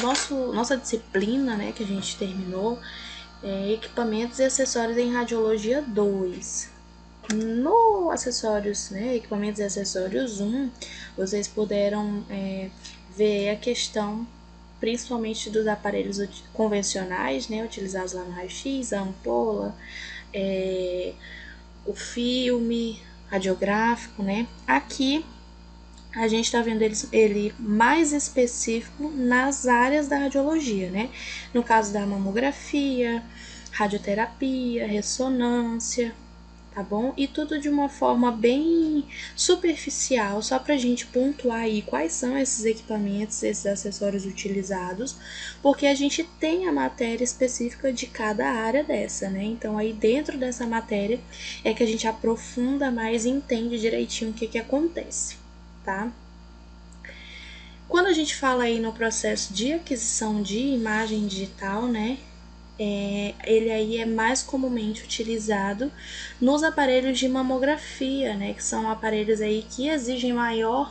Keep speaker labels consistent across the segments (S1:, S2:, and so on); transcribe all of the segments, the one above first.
S1: nosso, nossa disciplina, né, que a gente terminou, é equipamentos e acessórios em radiologia 2. No acessórios, né, equipamentos e acessórios 1, vocês puderam é, ver a questão principalmente dos aparelhos convencionais, né, utilizados lá no raio-x, a ampola, é, o filme radiográfico, né. Aqui a gente está vendo ele, ele, mais específico nas áreas da radiologia, né? No caso da mamografia, radioterapia, ressonância, tá bom? E tudo de uma forma bem superficial, só para a gente pontuar aí quais são esses equipamentos, esses acessórios utilizados, porque a gente tem a matéria específica de cada área dessa, né? Então aí dentro dessa matéria é que a gente aprofunda mais e entende direitinho o que, que acontece tá? Quando a gente fala aí no processo de aquisição de imagem digital, né, é, ele aí é mais comumente utilizado nos aparelhos de mamografia, né, que são aparelhos aí que exigem maior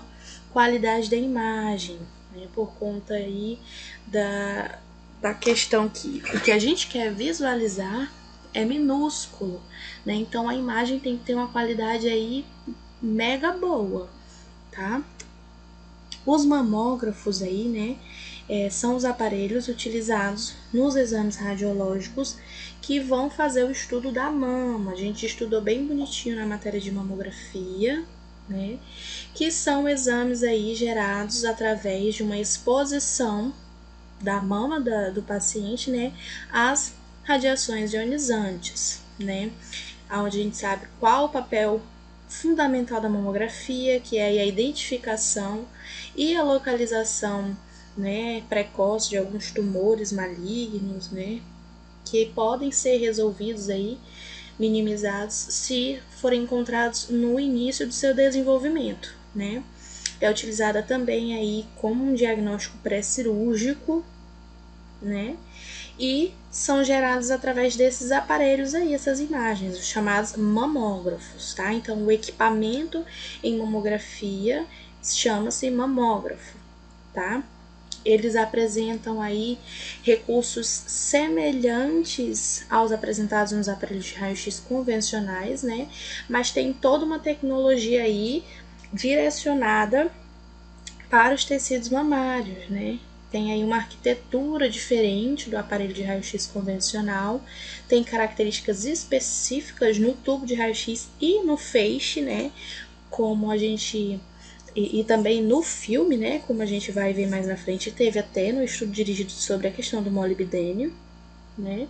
S1: qualidade da imagem, né, por conta aí da, da questão que o que a gente quer visualizar é minúsculo, né, então a imagem tem que ter uma qualidade aí mega boa tá? Os mamógrafos aí, né, é, são os aparelhos utilizados nos exames radiológicos que vão fazer o estudo da mama. A gente estudou bem bonitinho na matéria de mamografia, né, que são exames aí gerados através de uma exposição da mama da, do paciente, né, às radiações ionizantes, né, onde a gente sabe qual o papel fundamental da mamografia, que é a identificação e a localização né, precoce de alguns tumores malignos, né, que podem ser resolvidos aí, minimizados, se forem encontrados no início do seu desenvolvimento, né. É utilizada também aí como um diagnóstico pré-cirúrgico, né, e são gerados através desses aparelhos aí, essas imagens, os chamados mamógrafos, tá? Então, o equipamento em mamografia chama-se mamógrafo, tá? Eles apresentam aí recursos semelhantes aos apresentados nos aparelhos de raio-x convencionais, né? Mas tem toda uma tecnologia aí direcionada para os tecidos mamários, né? Tem aí uma arquitetura diferente do aparelho de raio-x convencional, tem características específicas no tubo de raio-x e no feixe, né? Como a gente. E, e, também no filme, né? Como a gente vai ver mais na frente, teve até no estudo dirigido sobre a questão do molibdênio, né?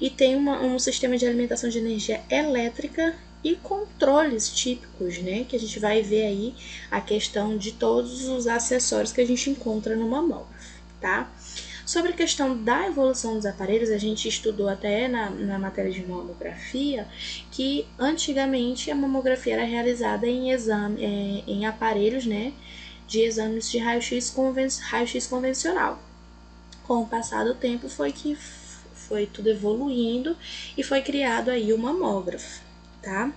S1: E tem uma, um sistema de alimentação de energia elétrica e controles típicos, né? Que a gente vai ver aí a questão de todos os acessórios que a gente encontra no mamógrafo tá? Sobre a questão da evolução dos aparelhos, a gente estudou até na, na matéria de mamografia que antigamente a mamografia era realizada em exame, é, em aparelhos, né, de exames de raio-x conven raio convencional. Com o passar do tempo foi que foi tudo evoluindo e foi criado aí o mamógrafo, tá?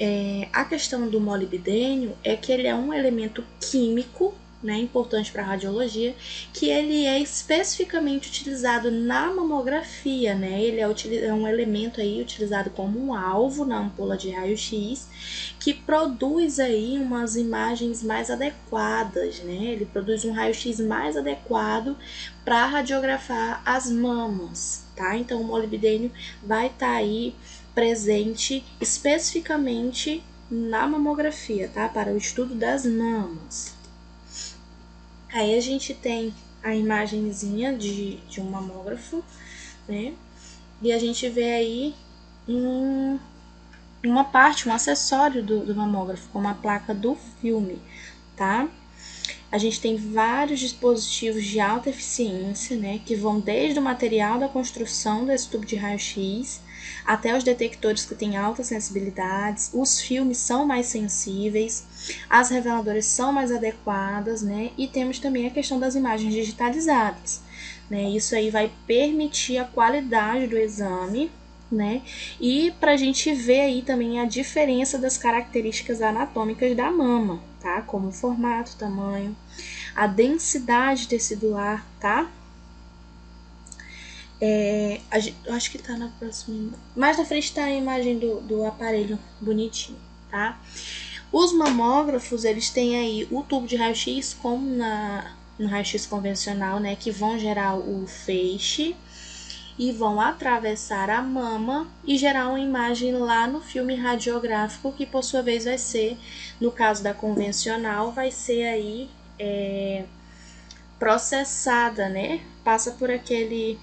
S1: É, a questão do molibdênio é que ele é um elemento químico né, importante para a radiologia, que ele é especificamente utilizado na mamografia, né? Ele é, é um elemento aí utilizado como um alvo na ampola de raio-x, que produz aí umas imagens mais adequadas, né? Ele produz um raio-x mais adequado para radiografar as mamas, tá? Então o molibdênio vai estar tá aí presente especificamente na mamografia, tá? Para o estudo das mamas. Aí a gente tem a imagenzinha de, de um mamógrafo, né? E a gente vê aí um, uma parte, um acessório do, do mamógrafo, como a placa do filme, tá? A gente tem vários dispositivos de alta eficiência, né? Que vão desde o material da construção desse tubo de raio-x até os detectores que têm altas sensibilidades, os filmes são mais sensíveis, as reveladoras são mais adequadas, né? E temos também a questão das imagens digitalizadas, né? Isso aí vai permitir a qualidade do exame, né? E para a gente ver aí também a diferença das características anatômicas da mama, tá? Como formato, tamanho. a densidade tecidular, tá? É, eu acho que tá na próxima. Mais na frente tá a imagem do, do aparelho bonitinho, tá? Os mamógrafos, eles têm aí o tubo de raio-x, como na, no raio-x convencional, né? Que vão gerar o feixe e vão atravessar a mama e gerar uma imagem lá no filme radiográfico, que por sua vez vai ser, no caso da convencional, vai ser aí é, processada, né? Passa por aquele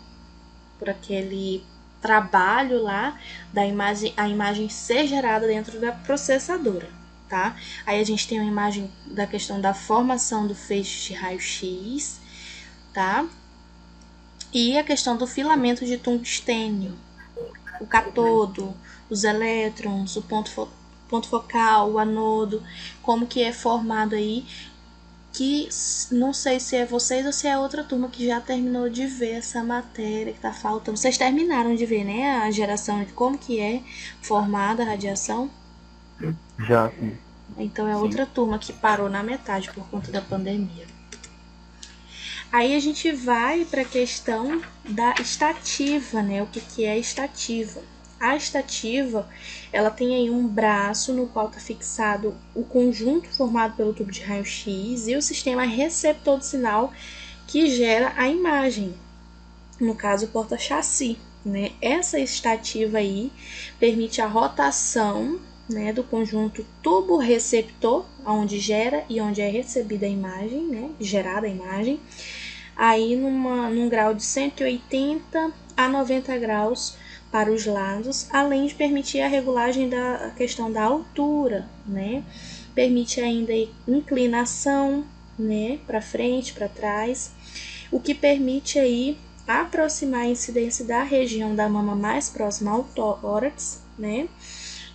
S1: por aquele trabalho lá da imagem, a imagem ser gerada dentro da processadora, tá? Aí a gente tem uma imagem da questão da formação do feixe de raio-x, tá? E a questão do filamento de tungstênio, o catodo, os elétrons, o ponto, fo ponto focal, o anodo, como que é formado aí que não sei se é vocês ou se é outra turma que já terminou de ver essa matéria que tá faltando. Vocês terminaram de ver, né, a geração de como que é formada a radiação?
S2: Já, sim.
S1: Então é sim. outra turma que parou na metade por conta da pandemia. Aí a gente vai para a questão da estativa, né? O que, que é estativa? A estativa, ela tem aí um braço no qual está fixado o conjunto formado pelo tubo de raio-x e o sistema receptor do sinal que gera a imagem, no caso o porta-chassi. Né? Essa estativa aí permite a rotação né, do conjunto tubo receptor, onde gera e onde é recebida a imagem, né, gerada a imagem, aí numa, num grau de 180 a 90 graus para os lados, além de permitir a regulagem da questão da altura, né? Permite ainda inclinação, né, para frente, para trás, o que permite aí aproximar a incidência da região da mama mais próxima ao tórax, né?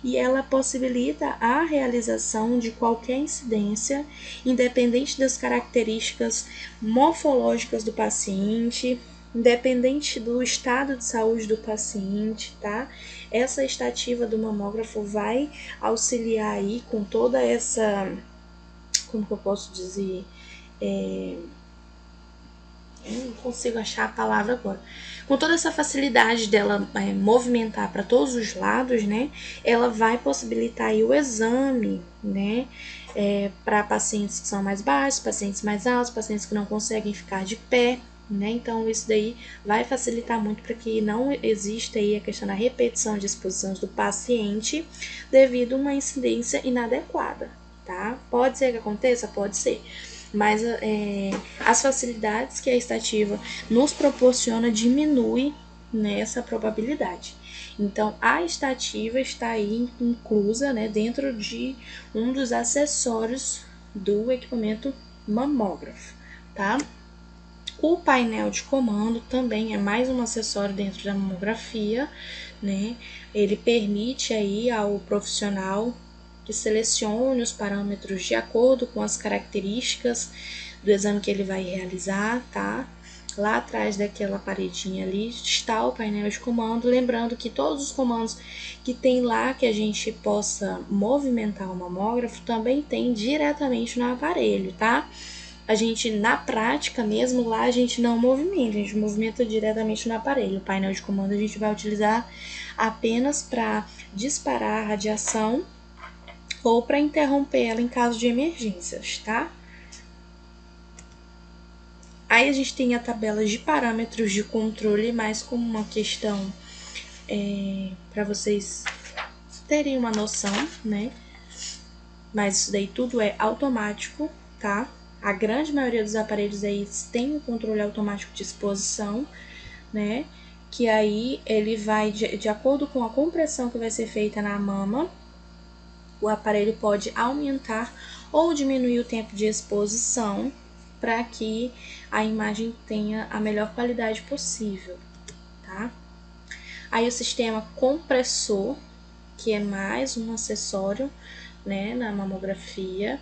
S1: E ela possibilita a realização de qualquer incidência, independente das características morfológicas do paciente, independente do estado de saúde do paciente, tá? Essa estativa do mamógrafo vai auxiliar aí com toda essa, como que eu posso dizer, é, eu não consigo achar a palavra agora. Com toda essa facilidade dela é, movimentar para todos os lados, né? Ela vai possibilitar aí o exame, né? É, para pacientes que são mais baixos, pacientes mais altos, pacientes que não conseguem ficar de pé, né? Então, isso daí vai facilitar muito para que não exista aí a questão da repetição de exposições do paciente devido a uma incidência inadequada, tá? Pode ser que aconteça? Pode ser. Mas é, as facilidades que a estativa nos proporciona diminui nessa probabilidade. Então, a estativa está aí inclusa né, dentro de um dos acessórios do equipamento mamógrafo, tá? O painel de comando também é mais um acessório dentro da mamografia, né? Ele permite aí ao profissional que selecione os parâmetros de acordo com as características do exame que ele vai realizar, tá? Lá atrás daquela paredinha ali está o painel de comando, lembrando que todos os comandos que tem lá que a gente possa movimentar o mamógrafo também tem diretamente no aparelho, tá? A gente, na prática mesmo, lá a gente não movimenta, a gente movimenta diretamente no aparelho. O painel de comando a gente vai utilizar apenas para disparar a radiação ou para interromper ela em caso de emergências, tá? Aí a gente tem a tabela de parâmetros de controle, mais como uma questão é, para vocês terem uma noção, né? Mas isso daí tudo é automático, tá? A grande maioria dos aparelhos aí tem um controle automático de exposição, né? Que aí ele vai, de, de acordo com a compressão que vai ser feita na mama, o aparelho pode aumentar ou diminuir o tempo de exposição para que a imagem tenha a melhor qualidade possível, tá? Aí o sistema compressor, que é mais um acessório, né, na mamografia,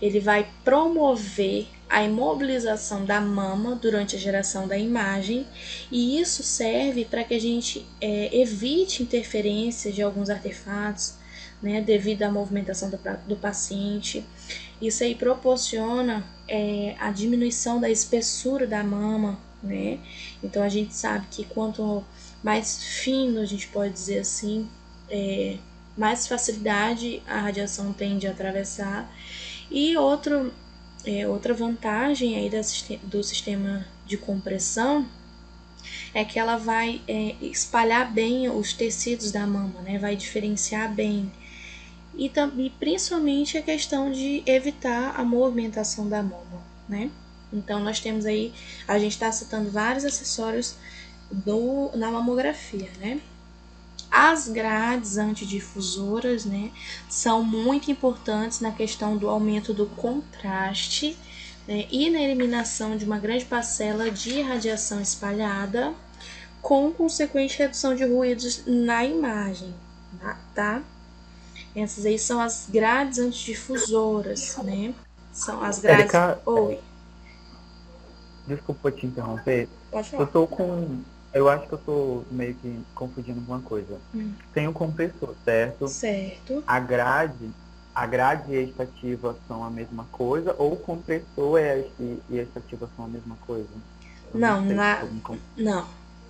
S1: ele vai promover a imobilização da mama durante a geração da imagem, e isso serve para que a gente é, evite interferências de alguns artefatos, né, devido à movimentação do, do paciente. Isso aí proporciona é a diminuição da espessura da mama, né? Então a gente sabe que quanto mais fino, a gente pode dizer assim, é, mais facilidade a radiação tende a atravessar. E outro, é, outra vantagem aí do sistema de compressão é que ela vai é, espalhar bem os tecidos da mama, né? Vai diferenciar bem. E, também, principalmente a questão de evitar a movimentação da mama, né? Então nós temos aí, a gente está citando vários acessórios do, na mamografia, né? As grades antidifusoras, né, são muito importantes na questão do aumento do contraste né, e na eliminação de uma grande parcela de radiação espalhada, com consequente redução de ruídos na imagem, tá? Essas aí são as grades antidifusoras, né? São as grades. Erika, Oi.
S2: Desculpa te interromper.
S1: Pode falar.
S2: Eu tô com eu acho que eu tô meio que confundindo uma coisa. Hum. Tem o compressor, certo?
S1: Certo.
S2: A grade, a grade e a estativa são a mesma coisa, ou o compressor é e a estativa são a mesma coisa?
S1: Eu não, não, na... não.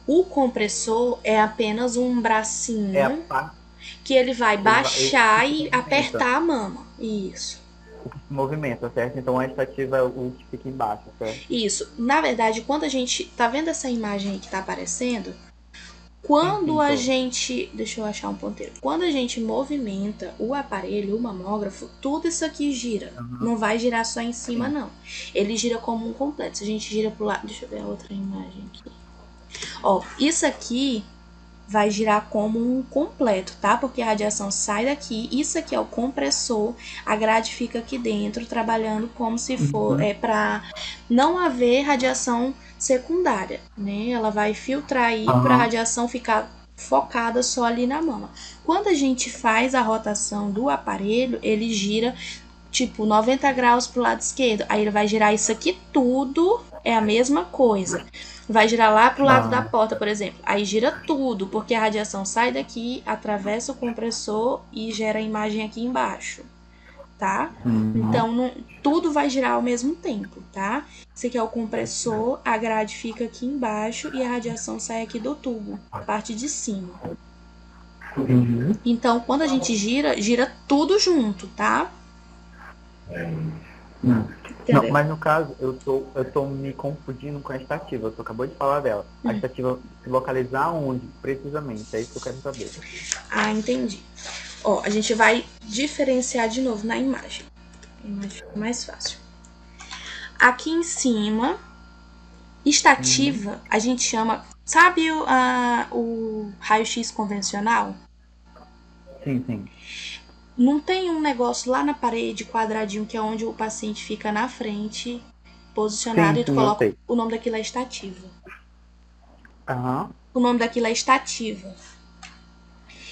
S1: O compressor é apenas um bracinho é que ele vai ele baixar vai, e apertar a mama. Isso
S2: movimento, certo? Então a estativa é o que fica embaixo, certo?
S1: Isso. Na verdade, quando a gente tá vendo essa imagem aí que tá aparecendo, quando a gente, deixa eu achar um ponteiro. Quando a gente movimenta o aparelho, o mamógrafo, tudo isso aqui gira. Uhum. Não vai girar só em cima, sim. não. Ele gira como um completo. Se a gente gira pro lado, deixa eu ver a outra imagem aqui. Ó, isso aqui vai girar como um completo, tá? Porque a radiação sai daqui, isso aqui é o compressor, a grade fica aqui dentro trabalhando como se for uhum. é para não haver radiação secundária, né? Ela vai filtrar aí uhum. para a radiação ficar focada só ali na mama. Quando a gente faz a rotação do aparelho, ele gira tipo 90 graus pro lado esquerdo. Aí ele vai girar isso aqui tudo, é a mesma coisa vai girar lá pro lado ah. da porta, por exemplo. Aí gira tudo, porque a radiação sai daqui, atravessa o compressor e gera a imagem aqui embaixo, tá? Uhum. Então não, tudo vai girar ao mesmo tempo, tá? Esse aqui é o compressor, a grade fica aqui embaixo e a radiação sai aqui do tubo, a parte de cima. Uhum. Então, quando a gente gira, gira tudo junto, tá?
S2: Uhum. Não, mas no caso, eu tô, eu tô me confundindo com a estativa. Você acabou de falar dela. A hum. estativa se localizar onde, precisamente? É isso que eu quero saber.
S1: Ah, entendi. Ó, a gente vai diferenciar de novo na imagem. A imagem fica mais fácil. Aqui em cima, estativa, hum. a gente chama. Sabe o, a, o raio-x convencional?
S2: Sim, sim.
S1: Não tem um negócio lá na parede, quadradinho, que é onde o paciente fica na frente, posicionado, sim, e tu coloca. O nome daquilo é estativa.
S2: Uhum.
S1: O nome daquilo é estativa.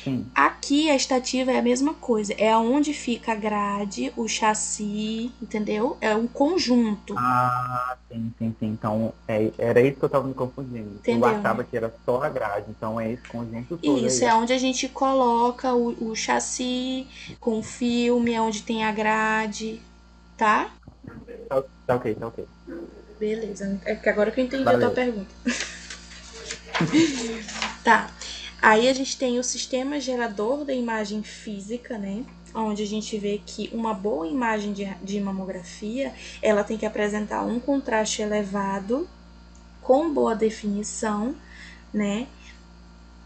S1: Sim. Aqui a estativa é a mesma coisa. É onde fica a grade, o chassi, entendeu? É um conjunto.
S2: Ah, sim, sim, sim. Então, é, era isso que eu tava me confundindo. Entendeu? Eu achava que era só a grade. Então, é esse conjunto todo.
S1: Isso, aí. é onde a gente coloca o, o chassi com o filme, é onde tem a grade, tá?
S2: Tá, tá ok, tá ok.
S1: Beleza. É que agora que eu entendi Valeu. a tua pergunta. tá. Aí a gente tem o sistema gerador da imagem física, né? Onde a gente vê que uma boa imagem de, de mamografia, ela tem que apresentar um contraste elevado, com boa definição, né?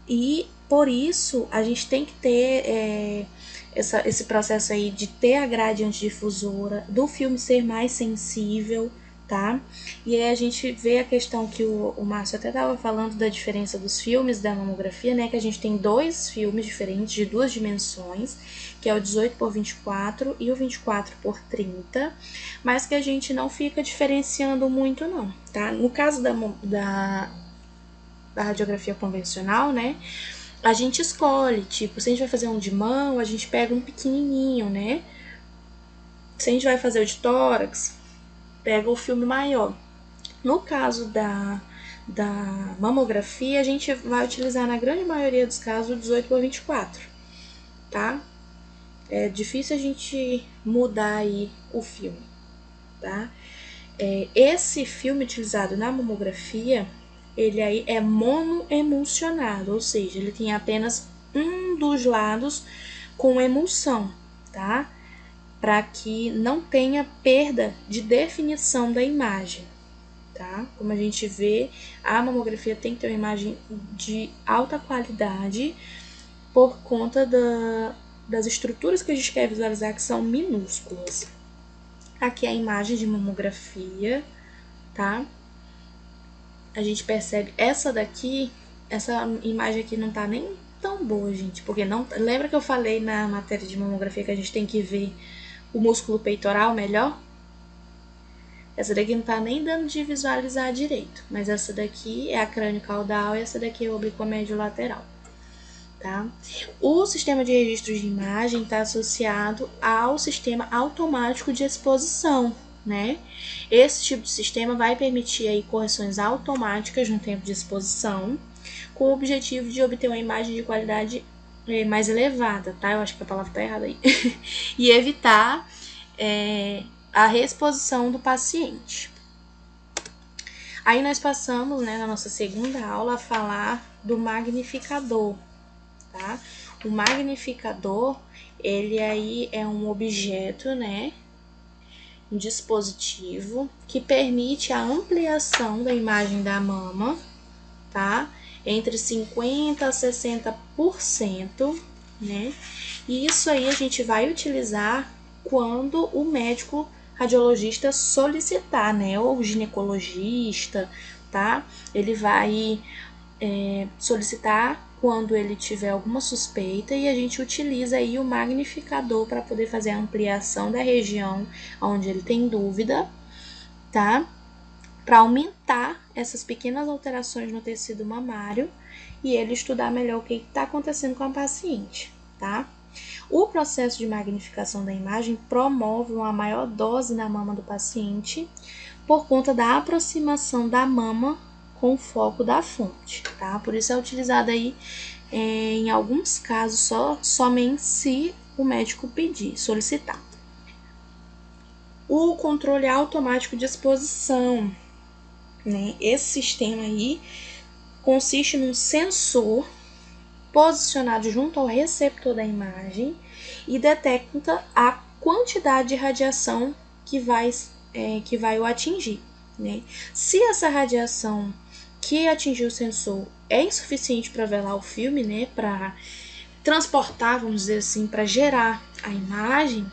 S1: E por isso a gente tem que ter é, essa, esse processo aí de ter a gradiente difusora, do filme ser mais sensível, tá? E aí a gente vê a questão que o, o Márcio até estava falando da diferença dos filmes da mamografia, né? Que a gente tem dois filmes diferentes de duas dimensões, que é o 18 por 24 e o 24 por 30, mas que a gente não fica diferenciando muito não, tá? No caso da, da, da radiografia convencional, né? A gente escolhe, tipo, se a gente vai fazer um de mão, a gente pega um pequenininho, né? Se a gente vai fazer o de tórax, pega o filme maior. No caso da, da mamografia, a gente vai utilizar na grande maioria dos casos o 18 por 24, tá? É difícil a gente mudar aí o filme, tá? é, esse filme utilizado na mamografia, ele aí é monoemulsionado, ou seja, ele tem apenas um dos lados com emulsão, tá? Para que não tenha perda de definição da imagem, tá? Como a gente vê, a mamografia tem que ter uma imagem de alta qualidade por conta da, das estruturas que a gente quer visualizar que são minúsculas. Aqui é a imagem de mamografia, tá? A gente percebe essa daqui, essa imagem aqui não tá nem tão boa, gente, porque não, lembra que eu falei na matéria de mamografia que a gente tem que ver o músculo peitoral melhor? Essa daqui não tá nem dando de visualizar direito, mas essa daqui é a crânio caudal e essa daqui é o oblíqua médio lateral tá? O sistema de registro de imagem está associado ao sistema automático de exposição, né? Esse tipo de sistema vai permitir aí correções automáticas no tempo de exposição, com o objetivo de obter uma imagem de qualidade mais elevada, tá? Eu acho que a palavra tá errada aí. e evitar é, a reexposição do paciente. Aí nós passamos, né, na nossa segunda aula, a falar do magnificador, tá? O magnificador, ele aí é um objeto, né? Um dispositivo que permite a ampliação da imagem da mama, tá? Entre 50% a 60%, né? E isso aí a gente vai utilizar quando o médico radiologista solicitar, né? Ou ginecologista, tá? Ele vai é, solicitar quando ele tiver alguma suspeita e a gente utiliza aí o magnificador para poder fazer a ampliação da região onde ele tem dúvida, tá? Para aumentar essas pequenas alterações no tecido mamário e ele estudar melhor o que está acontecendo com a paciente, tá? O processo de magnificação da imagem promove uma maior dose na mama do paciente por conta da aproximação da mama com o foco da fonte, tá? Por isso é utilizado aí é, em alguns casos só somente se o médico pedir, solicitar. O controle automático de exposição, né? Esse sistema aí consiste num sensor posicionado junto ao receptor da imagem e detecta a quantidade de radiação que vai, é, que vai o atingir. Né? Se essa radiação que atingiu o sensor é insuficiente para velar o filme, né, para transportar, vamos dizer assim, para gerar a imagem,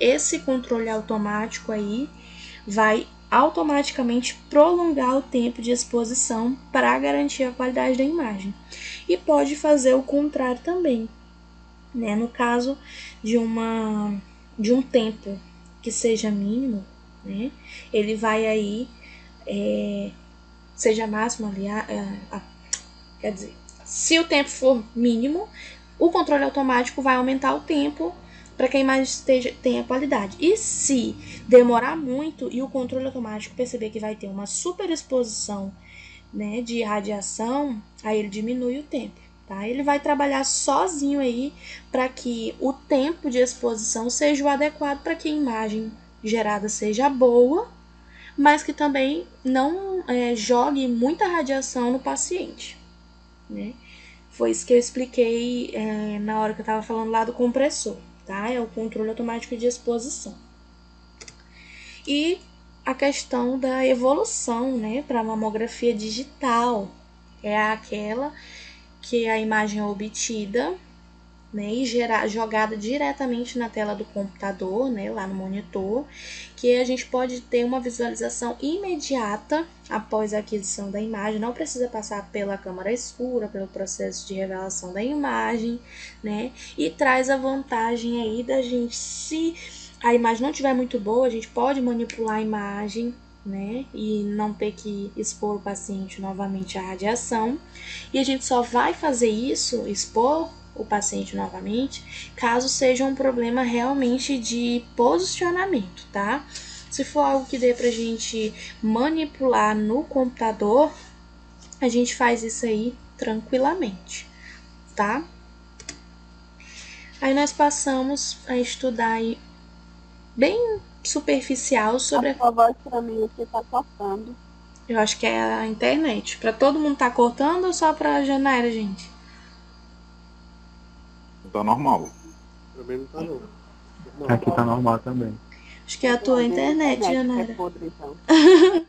S1: esse controle automático aí vai automaticamente prolongar o tempo de exposição para garantir a qualidade da imagem. E pode fazer o contrário também, né? No caso de uma de um tempo que seja mínimo, né? Ele vai aí é, seja máximo ali, a, a, a, quer dizer, se o tempo for mínimo, o controle automático vai aumentar o tempo para que a imagem esteja, tenha qualidade. E se demorar muito e o controle automático perceber que vai ter uma superexposição né, de radiação, aí ele diminui o tempo. Tá? Ele vai trabalhar sozinho aí para que o tempo de exposição seja o adequado para que a imagem gerada seja boa mas que também não é, jogue muita radiação no paciente. Né? Foi isso que eu expliquei é, na hora que eu estava falando lá do compressor, tá? É o controle automático de exposição. E a questão da evolução, né, para a mamografia digital, é aquela que a imagem é obtida né, e gerar, jogada diretamente na tela do computador, né, lá no monitor, que a gente pode ter uma visualização imediata após a aquisição da imagem, não precisa passar pela câmara escura, pelo processo de revelação da imagem, né, e traz a vantagem aí da gente, se a imagem não estiver muito boa, a gente pode manipular a imagem, né? E não ter que expor o paciente novamente à radiação. E a gente só vai fazer isso, expor o paciente novamente, caso seja um problema realmente de posicionamento, tá? Se for algo que dê pra gente manipular no computador, a gente faz isso aí tranquilamente, tá? Aí nós passamos a estudar aí bem superficial sobre
S3: a sua voz pra mim aqui tá cortando.
S1: Eu acho que é a internet. Pra todo mundo tá cortando ou só pra Janaira, gente?
S4: Tá normal.
S5: Pra mim não tá não. Não.
S2: Aqui tá normal também.
S1: Acho que é a tua internet,
S3: É
S1: Janaira.
S3: podre, então.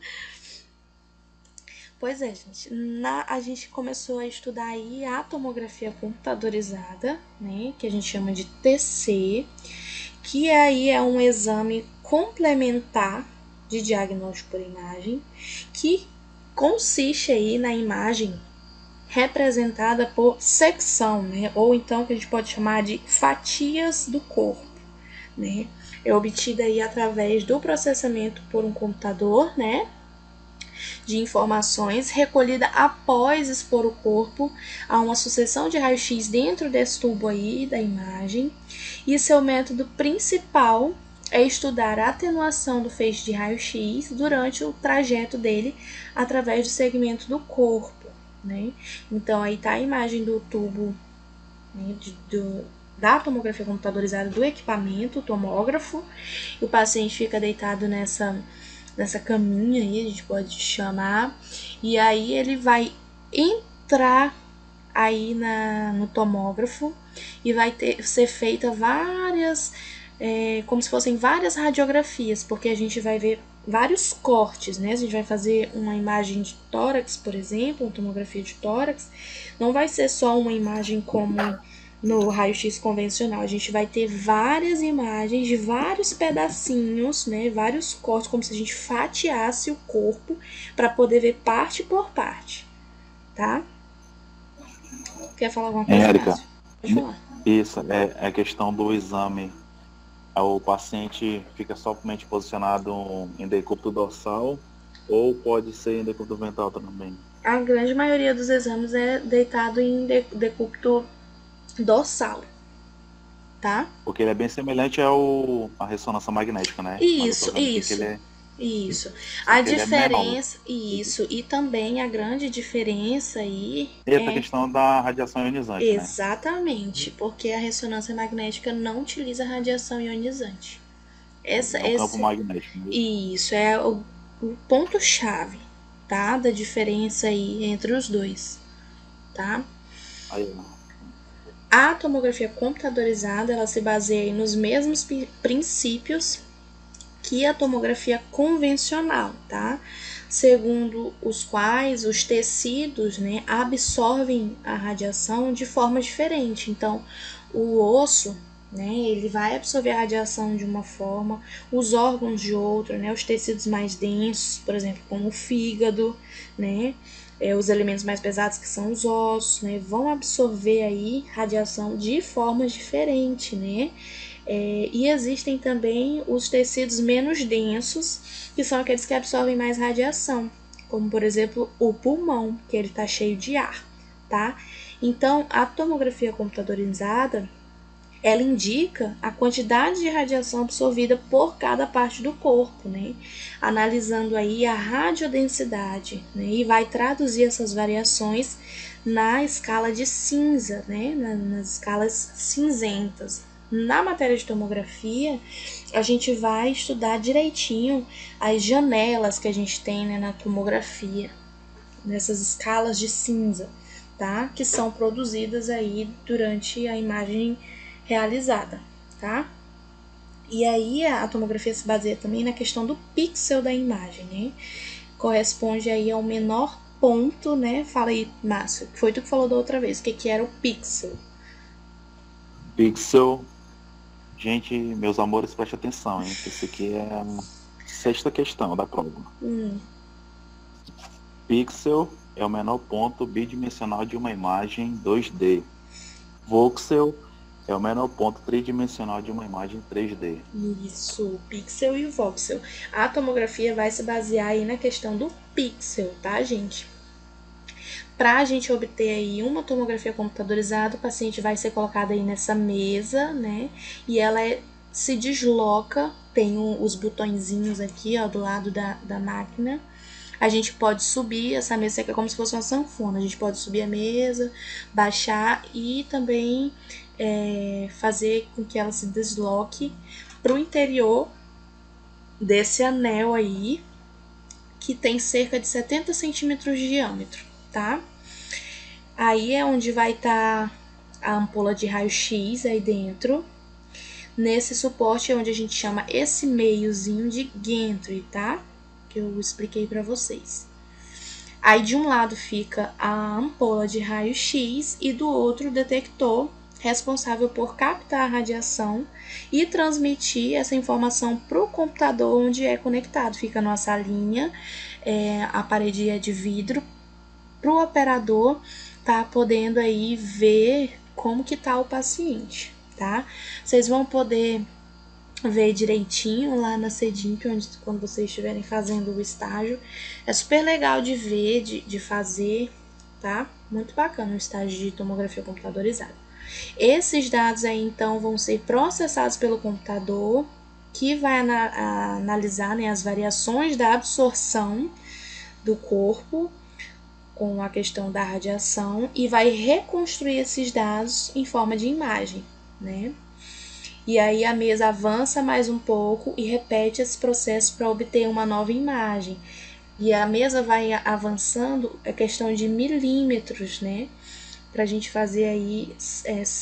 S1: Pois é, gente. Na, a gente começou a estudar aí a tomografia computadorizada, né? Que a gente chama de TC, que aí é um exame complementar de diagnóstico por imagem, que consiste aí na imagem representada por secção, né? Ou então que a gente pode chamar de fatias do corpo, né? É obtida aí através do processamento por um computador, né? de informações recolhida após expor o corpo a uma sucessão de raio-x dentro desse tubo aí da imagem. E seu método principal é estudar a atenuação do feixe de raio-x durante o trajeto dele através do segmento do corpo, né? Então aí tá a imagem do tubo né, de, do, da tomografia computadorizada do equipamento, tomógrafo, o paciente fica deitado nessa nessa caminha aí, a gente pode chamar, e aí ele vai entrar aí na, no tomógrafo e vai ter, ser feita várias, é, como se fossem várias radiografias, porque a gente vai ver vários cortes, né? A gente vai fazer uma imagem de tórax, por exemplo, uma tomografia de tórax, não vai ser só uma imagem como no raio-x convencional. A gente vai ter várias imagens de vários pedacinhos, né, vários cortes, como se a gente fatiasse o corpo para poder ver parte por parte, tá? Quer falar alguma coisa?
S4: Érica. Isso, é a questão do exame. O paciente fica somente posicionado em decúbito dorsal ou pode ser em decúbito ventral também?
S1: A grande maioria dos exames é deitado em de- decúbito dorsal, tá?
S4: Porque ele é bem semelhante ao à ressonância magnética, né?
S1: Isso, isso.
S4: é-
S1: Isso. A
S4: é
S1: diferença, isso, e também a grande diferença aí
S4: E essa
S1: é
S4: questão da radiação ionizante, né?
S1: exatamente, porque a ressonância magnética não utiliza radiação ionizante. Essa,
S4: É
S1: esse,
S4: magnético. né?
S1: isso é o, o ponto chave, tá? Da diferença aí entre os dois, tá?
S4: Aí.
S1: A tomografia computadorizada ela se baseia nos mesmos pi- princípios que a tomografia convencional, tá? Segundo os quais os tecidos, né, absorvem a radiação de forma diferente. Então, o osso, né, ele vai absorver a radiação de uma forma, os órgãos de outra, né, os tecidos mais densos, por exemplo, como o fígado, né, é, os elementos mais pesados que são os ossos, né, vão absorver aí radiação de formas diferentes, né? É, e existem também os tecidos menos densos, que são aqueles que absorvem mais radiação, como por exemplo o pulmão, que ele está cheio de ar, tá? Então, a tomografia computadorizada, ela indica a quantidade de radiação absorvida por cada parte do corpo, né? Analisando aí a radiodensidade, né? E vai traduzir essas variações na escala de cinza, né? Na- nas escalas cinzentas. Na matéria de tomografia, a gente vai estudar direitinho as janelas que a gente tem né, na tomografia, nessas escalas de cinza, tá? Que são produzidas aí durante a imagem realizada, tá? E aí a tomografia se baseia também na questão do pixel da imagem, né? Corresponde aí ao menor ponto, né? Fala aí, Márcio, foi tu que falou da outra vez, o que, que era o pixel?
S4: Pixel. Gente, meus amores, preste atenção, hein? Esse aqui é a sexta questão da prova.
S1: Hum,
S4: Pixel é o menor ponto bidimensional de uma imagem 2D. Voxel é o menor ponto tridimensional de uma imagem 3D.
S1: Isso, pixel e o voxel. A tomografia vai se basear aí na questão do pixel, tá, gente? Para a gente obter aí uma tomografia computadorizada, o paciente vai ser colocado aí nessa mesa, né? E ela é- se desloca, tem um- os botõezinhos aqui, ó, do lado da, da máquina. A gente pode subir essa mesa é como se fosse uma sanfona. A gente pode subir a mesa, baixar e também é, fazer com que ela se desloque para o interior desse anel aí, que tem cerca de 70 centímetros de diâmetro, tá? Aí é onde vai estar tá a ampola de raio-x aí dentro. Nesse suporte é onde a gente chama esse meiozinho de gantry, tá? Que eu expliquei para vocês. Aí de um lado fica a ampola de raio-x e do outro o detector responsável por captar a radiação e transmitir essa informação para o computador onde é conectado. Fica numa salinha, é, a parede é de vidro, para o operador tá podendo aí ver como que tá o paciente, tá? Vocês vão poder ver direitinho lá na CEDIMP, onde, quando vocês estiverem fazendo o estágio. É super legal de ver, de, de fazer, tá? Muito bacana o estágio de tomografia computadorizada. Esses dados aí, então, vão ser processados pelo computador, que vai ana analisar né, as variações da absorção do corpo com a questão da radiação e vai reconstruir esses dados em forma de imagem, né? E aí a mesa avança mais um pouco e repete esse processo para obter uma nova imagem. E a mesa vai avançando, é questão de milímetros, né? Para a gente fazer aí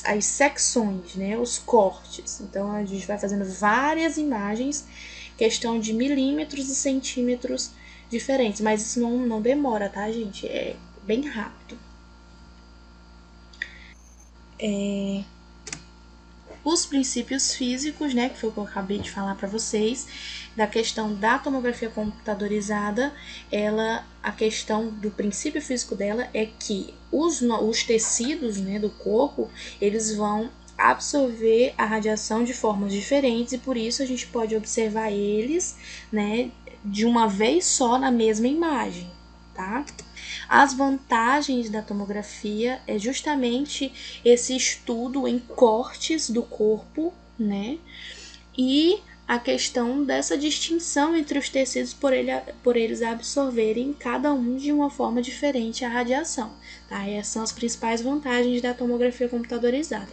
S1: as secções, né? Os cortes. Então a gente vai fazendo várias imagens, questão de milímetros e centímetros diferentes. Mas isso não, não demora, tá, gente? É bem rápido. É, os princípios físicos, né, que foi o que eu acabei de falar para vocês, da questão da tomografia computadorizada, ela, a questão do princípio físico dela é que os, os tecidos, né, do corpo, eles vão absorver a radiação de formas diferentes e por isso a gente pode observar eles, né, de uma vez só na mesma imagem, tá? As vantagens da tomografia é justamente esse estudo em cortes do corpo, né? E a questão dessa distinção entre os tecidos por, ele, por eles absorverem cada um de uma forma diferente a radiação. Tá? Essas são as principais vantagens da tomografia computadorizada.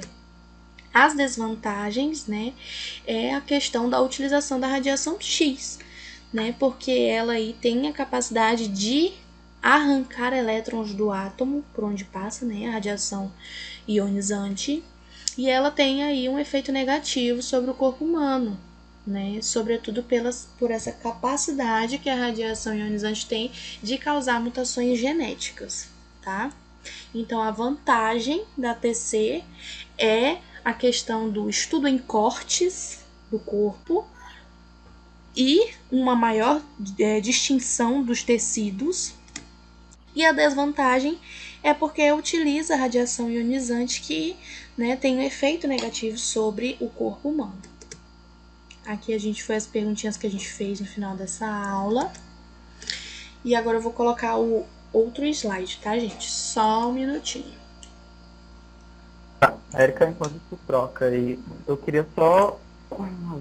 S1: As desvantagens, né, é a questão da utilização da radiação X, né, porque ela aí tem a capacidade de arrancar elétrons do átomo por onde passa, né, a radiação ionizante, e ela tem aí um efeito negativo sobre o corpo humano, né, sobretudo pelas, por essa capacidade que a radiação ionizante tem de causar mutações genéticas, tá? Então a vantagem da TC é a questão do estudo em cortes do corpo e uma maior é, distinção dos tecidos e a desvantagem é porque utiliza radiação ionizante que né, tem um efeito negativo sobre o corpo humano. Aqui a gente foi as perguntinhas que a gente fez no final dessa aula. E agora eu vou colocar o outro slide, tá, gente? Só um minutinho.
S2: Tá, Érica, enquanto tu troca aí, eu queria só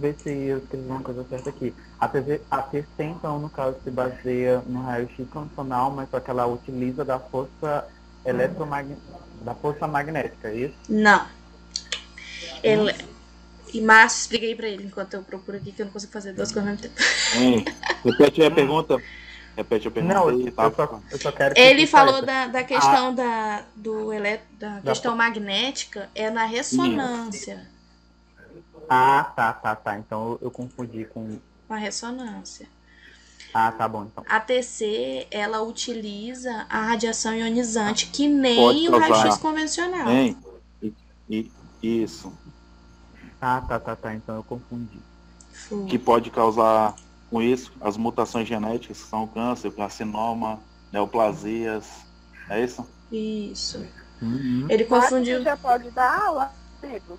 S2: ver se eu escrevi uma coisa certa aqui. A, TV, a TC, então, no caso, se baseia no raio-x convencional, mas só que ela utiliza da força eletromagnética, da força magnética, é isso?
S1: Não. Ele... E Márcio, expliquei pra ele enquanto eu procuro aqui que eu não consigo fazer duas coisas ao mesmo tempo.
S4: Hein, repete a pergunta. Repete a pergunta
S2: Não,
S4: aí,
S2: eu,
S4: tá?
S2: só, eu só quero que
S1: Ele falou da, da questão da, do elet, da questão magnética, é na ressonância.
S2: Ah, tá, tá, tá. Então eu, confundi com.
S1: Com a ressonância.
S2: Ah, tá bom, então.
S1: A TC, ela utiliza a radiação ionizante, que nem
S4: Pode
S1: o raio-x convencional.
S4: Hein? E, e- isso.
S2: Ah, tá, tá, tá. Então eu confundi.
S1: Fu.
S4: Que pode causar, com isso, as mutações genéticas, que são o câncer, carcinoma, neoplasias. É isso?
S1: Isso.
S2: Uhum.
S1: Ele confundiu.
S3: Você já pode dar aula, amigo.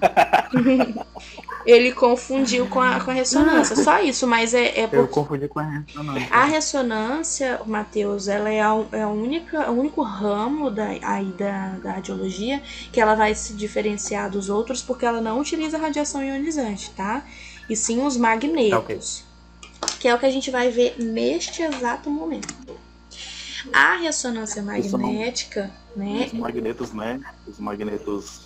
S1: Ele confundiu com a, com a ressonância. Só isso, mas é, é
S2: Eu
S1: porque
S2: confundi com a ressonância.
S1: a ressonância, Matheus, ela é, a, é a única, o único ramo da, aí da, da radiologia que ela vai se diferenciar dos outros porque ela não utiliza radiação ionizante, tá? E sim os magnetos. Que é o que a gente vai ver neste exato momento. A ressonância magnética, né?
S4: Os magnetos, né? Os magnetos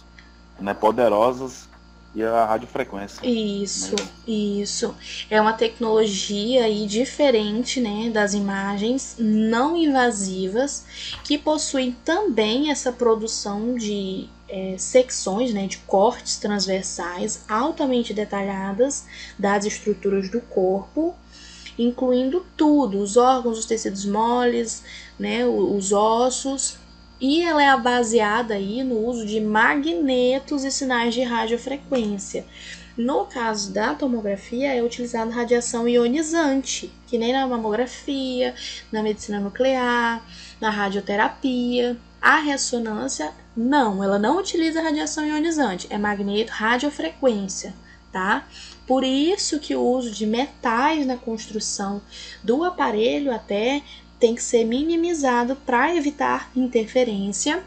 S4: né, poderosos e a radiofrequência.
S1: Isso,
S4: Mesmo.
S1: isso. É uma tecnologia aí diferente, né, das imagens não invasivas, que possuem também essa produção de é, secções, né, de cortes transversais altamente detalhadas das estruturas do corpo, incluindo tudo, os órgãos, os tecidos moles, né, os ossos, e ela é baseada aí no uso de magnetos e sinais de radiofrequência. No caso da tomografia, é utilizada radiação ionizante, que nem na mamografia, na medicina nuclear, na radioterapia. A ressonância, não, ela não utiliza radiação ionizante, é magneto radiofrequência, tá? Por isso que o uso de metais na construção do aparelho até tem que ser minimizado para evitar interferência.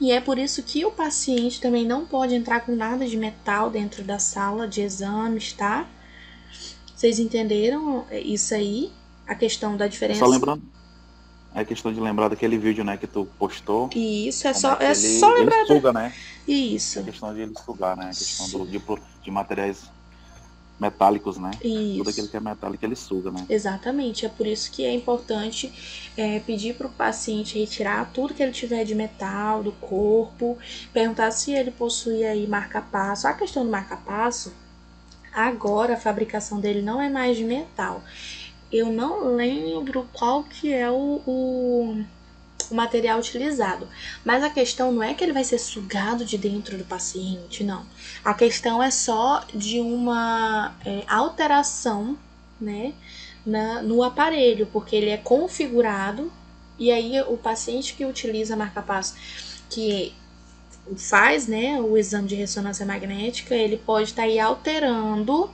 S1: E é por isso que o paciente também não pode entrar com nada de metal dentro da sala de exames, tá? Vocês entenderam isso aí? A questão da diferença.
S4: Só lembrando. É questão de lembrar daquele vídeo, né, que tu postou.
S1: Isso é só,
S4: que
S1: é
S4: ele,
S1: só lembrar.
S4: Ele suga, né?
S1: Isso,
S4: É questão de ele sugar, né? A questão do, de, de materiais metálicos, né? Tudo aquilo
S1: isso.
S4: que é metálico ele suga, né?
S1: Exatamente, é por isso que é importante é, pedir para o paciente retirar tudo que ele tiver de metal do corpo, perguntar se ele possui aí marca-passo. A questão do marca-passo, agora a fabricação dele não é mais de metal. Eu não lembro qual que é o, o, o material utilizado, mas a questão não é que ele vai ser sugado de dentro do paciente, não. A questão é só de uma é, alteração né, na, no aparelho, porque ele é configurado e aí o paciente que utiliza marca-passo, que faz né, o exame de ressonância magnética, ele pode estar aí alterando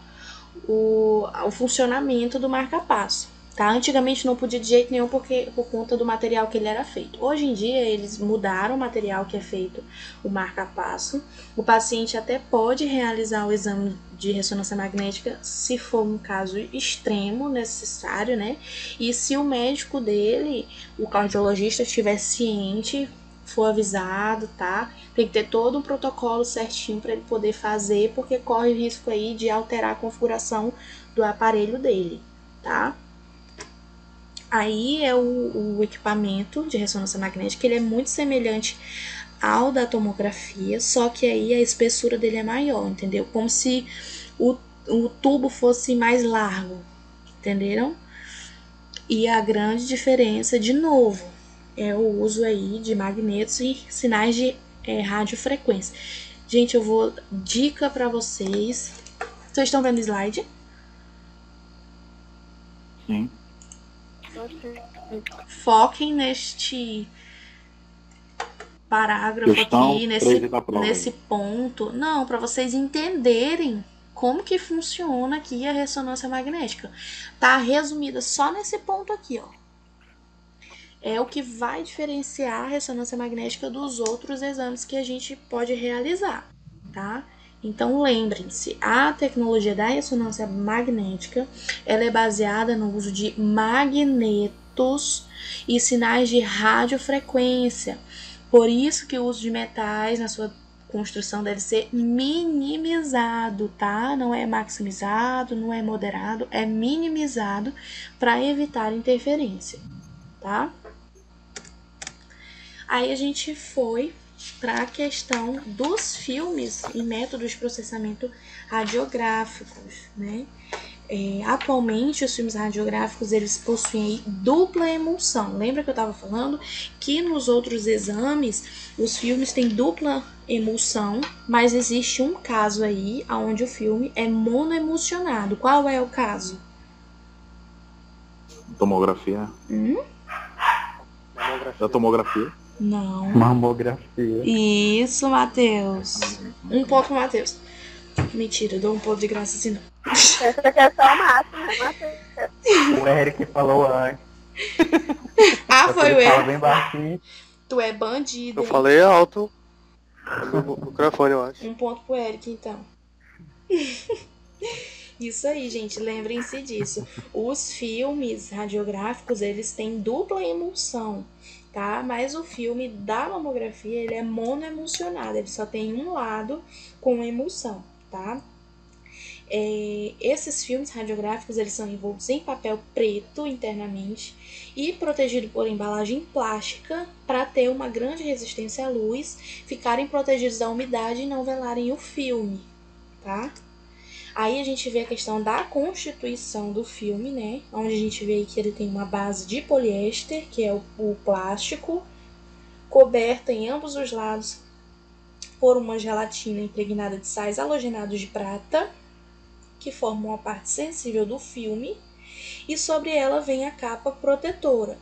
S1: o, o funcionamento do marca-passo. Tá? Antigamente não podia de jeito nenhum porque, por conta do material que ele era feito. Hoje em dia eles mudaram o material que é feito o marca-passo. O paciente até pode realizar o exame de ressonância magnética se for um caso extremo necessário, né? E se o médico dele, o cardiologista, estiver ciente, for avisado, tá? Tem que ter todo um protocolo certinho para ele poder fazer, porque corre o risco aí de alterar a configuração do aparelho dele, tá? Aí é o, o equipamento de ressonância magnética, ele é muito semelhante ao da tomografia, só que aí a espessura dele é maior, entendeu? Como se o, o tubo fosse mais largo, entenderam? E a grande diferença, de novo, é o uso aí de magnetos e sinais de é, radiofrequência. Gente, eu vou dica para vocês. Vocês estão vendo o slide?
S4: Sim.
S1: Foquem neste parágrafo
S4: Questão
S1: aqui,
S4: 13
S1: nesse, nesse ponto. Não, para vocês entenderem como que funciona aqui a ressonância magnética. Tá resumida só nesse ponto aqui, ó. É o que vai diferenciar a ressonância magnética dos outros exames que a gente pode realizar, tá? Então lembrem-se, a tecnologia da ressonância magnética, ela é baseada no uso de magnetos e sinais de radiofrequência. Por isso que o uso de metais na sua construção deve ser minimizado, tá? Não é maximizado, não é moderado, é minimizado para evitar interferência, tá? Aí a gente foi para a questão dos filmes e métodos de processamento radiográficos, né? É, atualmente os filmes radiográficos eles possuem dupla emulsão. Lembra que eu estava falando que nos outros exames os filmes têm dupla emulsão, mas existe um caso aí onde o filme é monoemulsionado. Qual é o caso?
S4: Tomografia.
S1: Hum?
S5: Mamografia.
S4: Da tomografia.
S1: Não.
S2: Mamografia.
S1: Isso, Matheus. Um ponto pro Matheus. Mentira, eu dou um ponto de graça assim não.
S3: Essa aqui é só o máximo, né, Matheus?
S2: O Eric falou antes.
S1: Ah, foi o erro.
S2: bem baixinho.
S1: Tu é bandido.
S5: Eu
S1: hein?
S5: falei alto. No microfone, eu acho.
S1: Um ponto pro Eric, então. Isso aí, gente, lembrem-se disso. Os filmes radiográficos, eles têm dupla emulsão, tá? Mas o filme da mamografia, ele é monoemulsionado, ele só tem um lado com emulsão, tá? É, esses filmes radiográficos eles são envoltos em papel preto internamente e protegido por embalagem plástica para ter uma grande resistência à luz, ficarem protegidos da umidade e não velarem o filme, tá? Aí a gente vê a questão da constituição do filme, né? Onde a gente vê que ele tem uma base de poliéster, que é o, o plástico, coberta em ambos os lados por uma gelatina impregnada de sais halogenados de prata que formam a parte sensível do filme, e sobre ela vem a capa protetora.